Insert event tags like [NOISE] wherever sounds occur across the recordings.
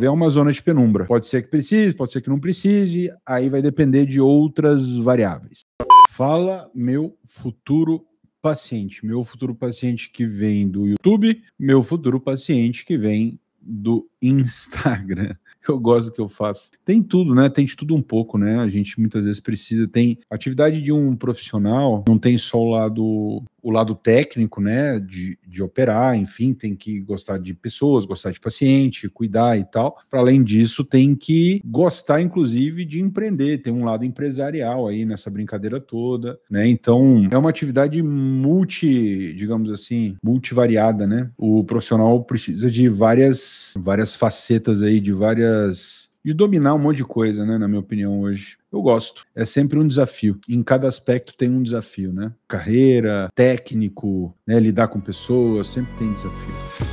É uma zona de penumbra. Pode ser que precise, pode ser que não precise, aí vai depender de outras variáveis. Fala, meu futuro paciente. Meu futuro paciente que vem do YouTube, meu futuro paciente que vem do Instagram. [LAUGHS] Eu gosto que eu faço. Tem tudo, né? Tem de tudo um pouco, né? A gente muitas vezes precisa. Tem atividade de um profissional, não tem só o lado o lado técnico, né, de, de operar, enfim, tem que gostar de pessoas, gostar de paciente, cuidar e tal. Para além disso, tem que gostar, inclusive, de empreender, tem um lado empresarial aí nessa brincadeira toda, né? Então, é uma atividade multi, digamos assim, multivariada, né? O profissional precisa de várias, várias facetas aí, de várias de dominar um monte de coisa, né, na minha opinião, hoje. Eu gosto. É sempre um desafio. Em cada aspecto tem um desafio, né? Carreira, técnico, né, lidar com pessoas, sempre tem desafio.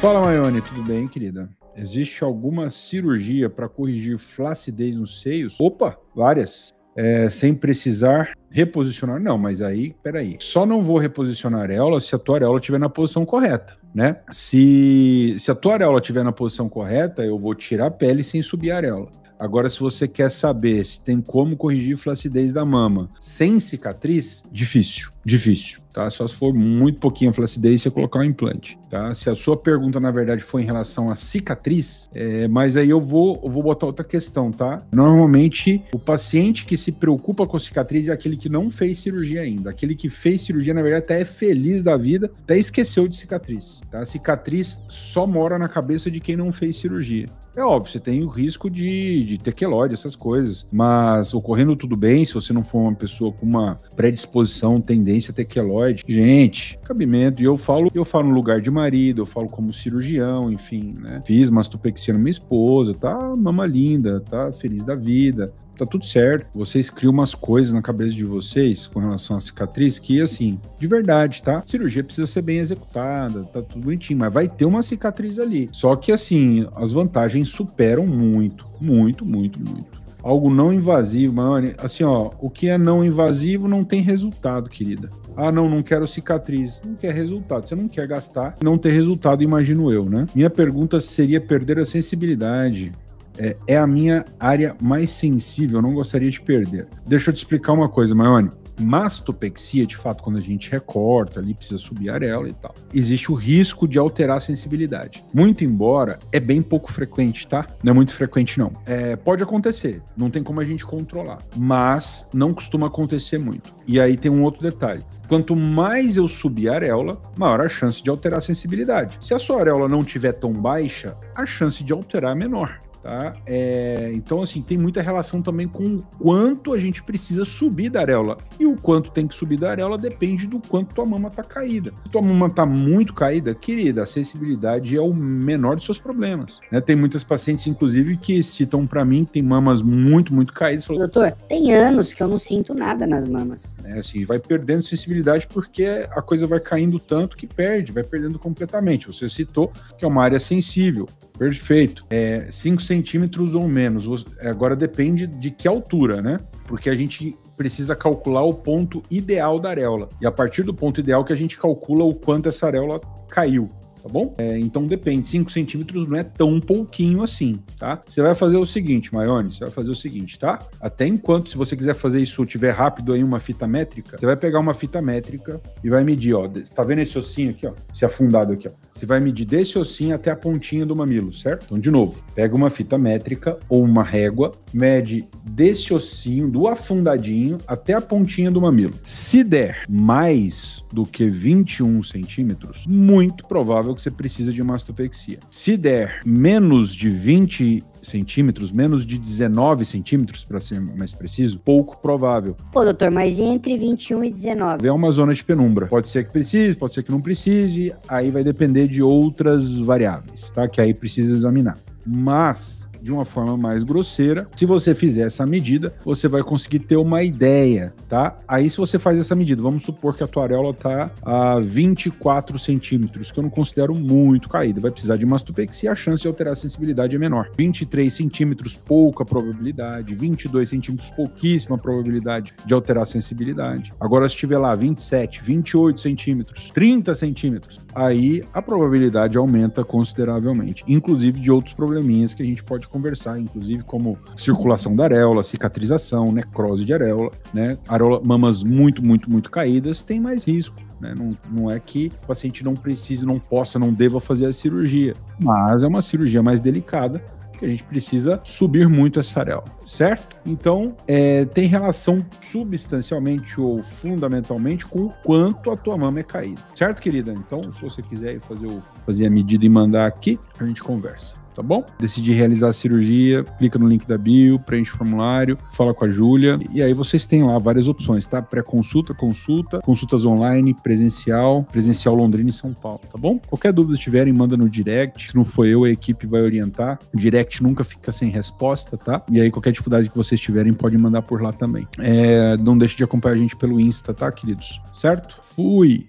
Fala, Maione, tudo bem, querida? Existe alguma cirurgia para corrigir flacidez nos seios? Opa, várias é, sem precisar reposicionar. Não, mas aí, peraí. Só não vou reposicionar a areola se a tua areola estiver na posição correta, né? Se, se a tua areola estiver na posição correta, eu vou tirar a pele sem subir a areola. Agora, se você quer saber se tem como corrigir flacidez da mama sem cicatriz, difícil, difícil, tá? Só se for muito pouquinho a flacidez, você colocar um implante, tá? Se a sua pergunta, na verdade, foi em relação à cicatriz, é, mas aí eu vou, eu vou botar outra questão, tá? Normalmente, o paciente que se preocupa com cicatriz é aquele que não fez cirurgia ainda. Aquele que fez cirurgia, na verdade, até é feliz da vida, até esqueceu de cicatriz, tá? A cicatriz só mora na cabeça de quem não fez cirurgia. É óbvio, você tem o risco de, de ter queloide, essas coisas. Mas ocorrendo tudo bem, se você não for uma pessoa com uma predisposição, tendência a ter queloide, gente, cabimento. E eu falo, eu falo no lugar de marido, eu falo como cirurgião, enfim, né? Fiz mastopexia na minha esposa, tá mama linda, tá feliz da vida tá tudo certo. Vocês criam umas coisas na cabeça de vocês com relação à cicatriz que, assim, de verdade, tá? A cirurgia precisa ser bem executada, tá tudo bonitinho, mas vai ter uma cicatriz ali. Só que, assim, as vantagens superam muito, muito, muito, muito algo não invasivo, mano. Assim, ó, o que é não invasivo não tem resultado, querida. Ah, não, não quero cicatriz. Não quer resultado. Você não quer gastar, não ter resultado, imagino eu, né? Minha pergunta seria perder a sensibilidade é, é, a minha área mais sensível, eu não gostaria de perder. Deixa eu te explicar uma coisa, Maione. Mastopexia, de fato, quando a gente recorta ali, precisa subir a areola e tal, existe o risco de alterar a sensibilidade. Muito embora, é bem pouco frequente, tá? Não é muito frequente, não. É, pode acontecer, não tem como a gente controlar, mas não costuma acontecer muito. E aí tem um outro detalhe. Quanto mais eu subir a areola, maior a chance de alterar a sensibilidade. Se a sua areola não tiver tão baixa, a chance de alterar é menor tá? É, então, assim, tem muita relação também com o quanto a gente precisa subir da areola. E o quanto tem que subir da areola depende do quanto tua mama tá caída. Se tua mama tá muito caída, querida, a sensibilidade é o menor dos seus problemas. Né? Tem muitas pacientes, inclusive, que citam para mim que tem mamas muito, muito caídas. Falam, Doutor, tem anos que eu não sinto nada nas mamas. É assim, vai perdendo sensibilidade porque a coisa vai caindo tanto que perde, vai perdendo completamente. Você citou que é uma área sensível. Perfeito. 5 é, centímetros ou menos. Agora depende de que altura, né? Porque a gente precisa calcular o ponto ideal da areola. E a partir do ponto ideal que a gente calcula o quanto essa areola caiu tá bom? É, então depende, 5 centímetros não é tão pouquinho assim, tá? Você vai fazer o seguinte, Maione, você vai fazer o seguinte, tá? Até enquanto, se você quiser fazer isso, tiver rápido aí uma fita métrica, você vai pegar uma fita métrica e vai medir, ó, tá vendo esse ossinho aqui, ó? Esse afundado aqui, ó. Você vai medir desse ossinho até a pontinha do mamilo, certo? Então, de novo, pega uma fita métrica ou uma régua, mede desse ossinho, do afundadinho, até a pontinha do mamilo. Se der mais do que 21 centímetros, muito provável que você precisa de mastopexia. Se der menos de 20 centímetros, menos de 19 centímetros, para ser mais preciso, pouco provável. Pô, doutor, mas entre 21 e 19? É uma zona de penumbra. Pode ser que precise, pode ser que não precise, aí vai depender de outras variáveis, tá? Que aí precisa examinar. Mas de uma forma mais grosseira. Se você fizer essa medida, você vai conseguir ter uma ideia, tá? Aí, se você faz essa medida, vamos supor que a tua areola tá a 24 centímetros, que eu não considero muito caída. Vai precisar de mastopexia, a chance de alterar a sensibilidade é menor. 23 centímetros, pouca probabilidade. 22 centímetros, pouquíssima probabilidade de alterar a sensibilidade. Agora, se tiver lá 27, 28 centímetros, 30 centímetros, aí a probabilidade aumenta consideravelmente, inclusive de outros probleminhas que a gente pode conversar, inclusive como circulação da areola, cicatrização, necrose de areola, né? Areola, mamas muito, muito, muito caídas tem mais risco. Né? Não, não é que o paciente não precise, não possa, não deva fazer a cirurgia, mas é uma cirurgia mais delicada que a gente precisa subir muito essa areola, certo? Então, é, tem relação substancialmente ou fundamentalmente com o quanto a tua mama é caída, certo, querida? Então, se você quiser fazer, o, fazer a medida e mandar aqui, a gente conversa tá bom? Decidir realizar a cirurgia, clica no link da bio, preenche o formulário, fala com a Júlia, e aí vocês têm lá várias opções, tá? Pré-consulta, consulta, consultas online, presencial, presencial Londrina e São Paulo, tá bom? Qualquer dúvida tiverem, manda no direct, se não for eu, a equipe vai orientar, o direct nunca fica sem resposta, tá? E aí qualquer dificuldade que vocês tiverem, pode mandar por lá também. É, não deixe de acompanhar a gente pelo Insta, tá, queridos? Certo? Fui!